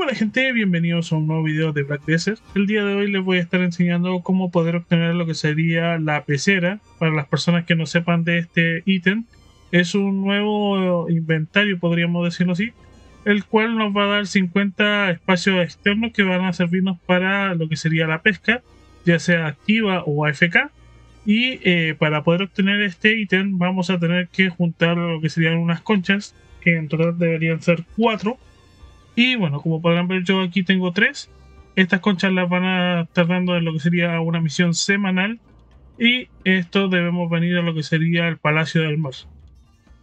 buena gente, bienvenidos a un nuevo video de Black Desert. El día de hoy les voy a estar enseñando cómo poder obtener lo que sería la pecera. Para las personas que no sepan de este ítem, es un nuevo inventario, podríamos decirlo así, el cual nos va a dar 50 espacios externos que van a servirnos para lo que sería la pesca, ya sea activa o AFK. Y eh, para poder obtener este ítem vamos a tener que juntar lo que serían unas conchas, que en total deberían ser 4 y bueno, como podrán ver, yo aquí tengo tres. Estas conchas las van a estar dando en lo que sería una misión semanal. Y esto debemos venir a lo que sería el Palacio del Mar.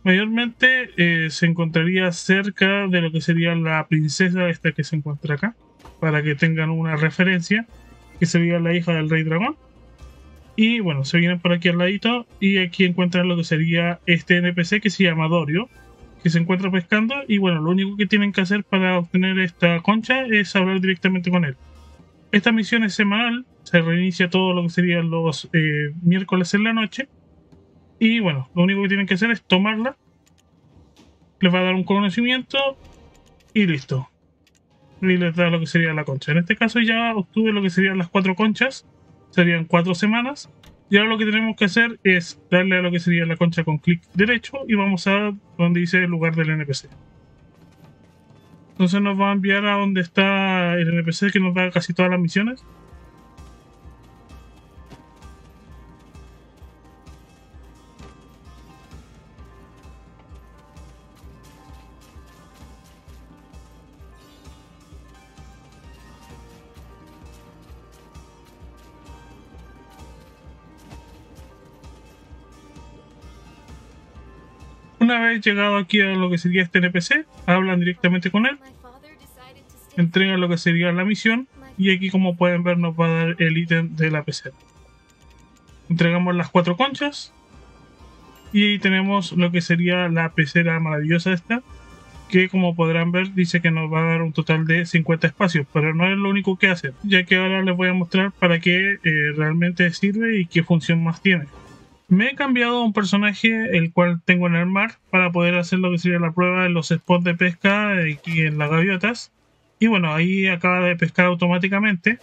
Mayormente eh, se encontraría cerca de lo que sería la princesa esta que se encuentra acá. Para que tengan una referencia. Que sería la hija del rey dragón. Y bueno, se vienen por aquí al ladito. Y aquí encuentran lo que sería este NPC que se llama Dorio que se encuentra pescando y bueno, lo único que tienen que hacer para obtener esta concha es hablar directamente con él. Esta misión es semanal, se reinicia todo lo que serían los eh, miércoles en la noche y bueno, lo único que tienen que hacer es tomarla, les va a dar un conocimiento y listo. Y les da lo que sería la concha. En este caso ya obtuve lo que serían las cuatro conchas, serían cuatro semanas y ahora lo que tenemos que hacer es darle a lo que sería la concha con clic derecho y vamos a donde dice lugar del NPC. Entonces nos va a enviar a donde está el NPC que nos da casi todas las misiones. Una vez llegado aquí a lo que sería este NPC, hablan directamente con él, entregan lo que sería la misión y aquí como pueden ver nos va a dar el ítem de la pecera. Entregamos las cuatro conchas y ahí tenemos lo que sería la pecera maravillosa esta, que como podrán ver dice que nos va a dar un total de 50 espacios, pero no es lo único que hace, ya que ahora les voy a mostrar para qué eh, realmente sirve y qué función más tiene. Me he cambiado a un personaje el cual tengo en el mar para poder hacer lo que sería la prueba en los spots de pesca aquí en las gaviotas. Y bueno, ahí acaba de pescar automáticamente.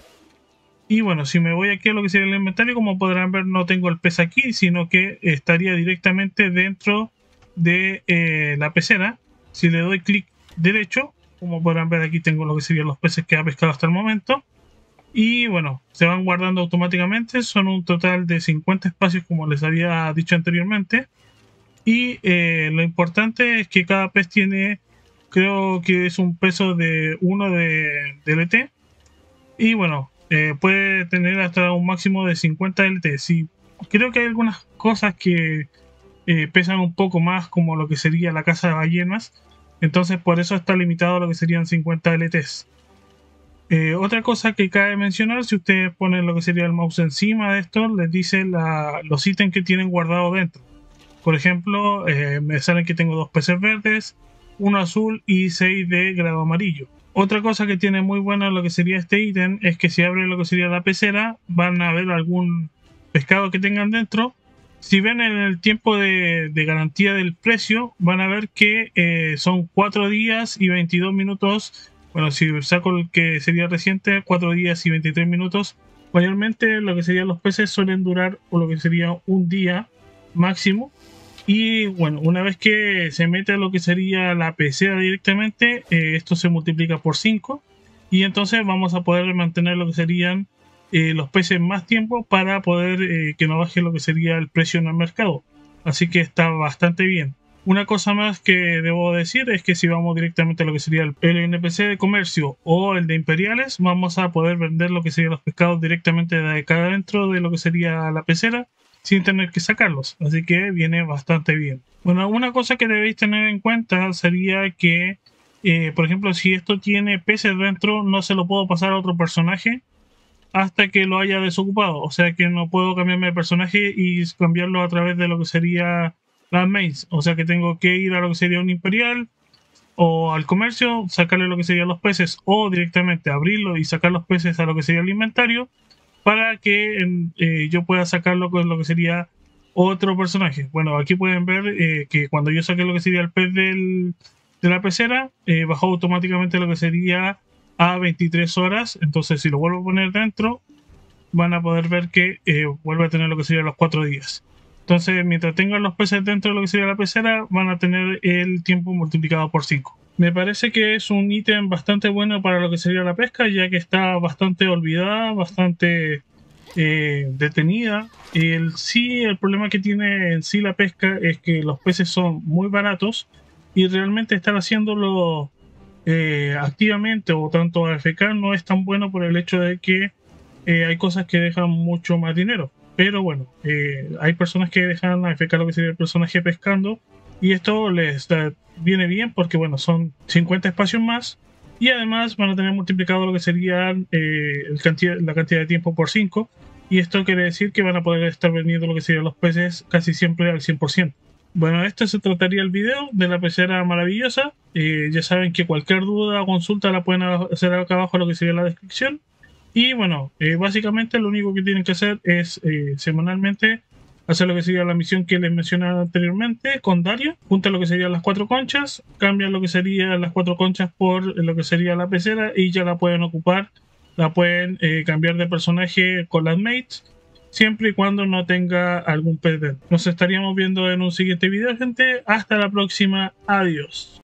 Y bueno, si me voy aquí a lo que sería el inventario, como podrán ver, no tengo el pez aquí, sino que estaría directamente dentro de eh, la pecera. Si le doy clic derecho, como podrán ver aquí tengo lo que serían los peces que ha pescado hasta el momento. Y bueno, se van guardando automáticamente. Son un total de 50 espacios como les había dicho anteriormente. Y eh, lo importante es que cada pez tiene, creo que es un peso de 1 de, LT. Y bueno, eh, puede tener hasta un máximo de 50 LT. Si, creo que hay algunas cosas que eh, pesan un poco más, como lo que sería la casa de ballenas. Entonces por eso está limitado a lo que serían 50 LTs. Eh, otra cosa que cabe mencionar, si ustedes ponen lo que sería el mouse encima de esto, les dice los ítems que tienen guardado dentro. Por ejemplo, eh, me salen que tengo dos peces verdes, uno azul y seis de grado amarillo. Otra cosa que tiene muy buena lo que sería este ítem es que si abren lo que sería la pecera, van a ver algún pescado que tengan dentro. Si ven en el tiempo de, garantía del precio, van a ver que eh, son 4 días y 22 minutos bueno, si saco el que sería reciente, 4 días y 23 minutos, mayormente lo que serían los peces suelen durar o lo que sería un día máximo. Y bueno, una vez que se mete lo que sería la pecera directamente, eh, esto se multiplica por 5 y entonces vamos a poder mantener lo que serían eh, los peces más tiempo para poder eh, que no baje lo que sería el precio en el mercado. Así que está bastante bien. Una cosa más que debo decir es que si vamos directamente a lo que sería el, NPC de comercio o el de imperiales, vamos a poder vender lo que serían los pescados directamente de acá adentro de lo que sería la pecera sin tener que sacarlos. Así que viene bastante bien. Bueno, una cosa que debéis tener en cuenta sería que, eh, por ejemplo, si esto tiene peces dentro, no se lo puedo pasar a otro personaje hasta que lo haya desocupado. O sea que no puedo cambiarme de personaje y cambiarlo a través de lo que sería las mains. O sea que tengo que ir a lo que sería un imperial o al comercio, sacarle lo que serían los peces o directamente abrirlo y sacar los peces a lo que sería el inventario para que eh, yo pueda sacarlo con lo que sería otro personaje. Bueno, aquí pueden ver eh, que cuando yo saqué lo que sería el pez del, de la pecera, eh, bajó automáticamente lo que sería a 23 horas. Entonces, si lo vuelvo a poner dentro, van a poder ver que vuelve a tener lo que sería los 4 días. Entonces, mientras tengan los peces dentro de lo que sería la pecera, van a tener el tiempo multiplicado por 5. Me parece que es un ítem bastante bueno para lo que sería la pesca, ya que está bastante olvidada, bastante eh, detenida. El, sí, el problema que tiene en sí la pesca es que los peces son muy baratos y realmente estar haciéndolo eh, activamente o tanto AFK no es tan bueno por el hecho de que eh, hay cosas que dejan mucho más dinero. Pero bueno, hay personas que dejan AFK lo que sería el personaje pescando y esto les viene bien porque bueno, son 50 espacios más y además van a tener multiplicado lo que sería eh, el cantidad, la cantidad de tiempo por 5 y esto quiere decir que van a poder estar vendiendo lo que serían los peces casi siempre al 100%. Bueno, esto se trataría el video de la pecera maravillosa. Eh, ya saben que cualquier duda o consulta la pueden hacer acá abajo lo que sería la descripción. Y bueno, eh, básicamente lo único que tienen que hacer es semanalmente hacer lo que sería la misión que les mencioné anteriormente con Dario, junta lo que serían las cuatro conchas, cambian lo que serían las cuatro conchas por lo que sería la pecera y ya la pueden ocupar, la pueden eh, cambiar de personaje con las mates, siempre y cuando no tenga algún pez Nos estaríamos viendo en un siguiente video, gente. Hasta la próxima. Adiós.